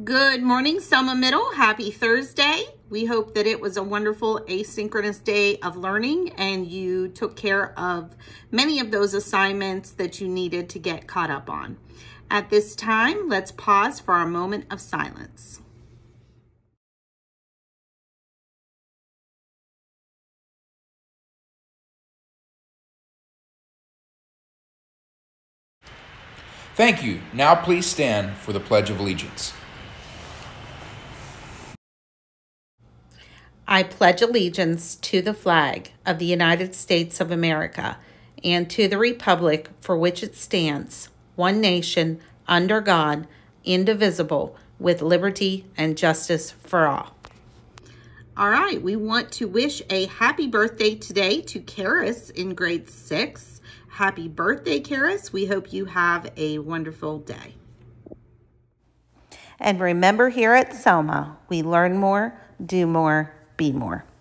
Good morning, Selma Middle. Happy Thursday. We hope that it was a wonderful asynchronous day of learning and you took care of many of those assignments that you needed to get caught up on. At this time, let's pause for a moment of silence. Thank you. Now please stand for the Pledge of Allegiance. I pledge allegiance to the flag of the United States of America and to the republic for which it stands, one nation, under God, indivisible, with liberty and justice for all. All right, we want to wish a happy birthday today to Karis in grade six. Happy birthday, Karis. We hope you have a wonderful day. And remember here at Selma, we learn more, do more, be more.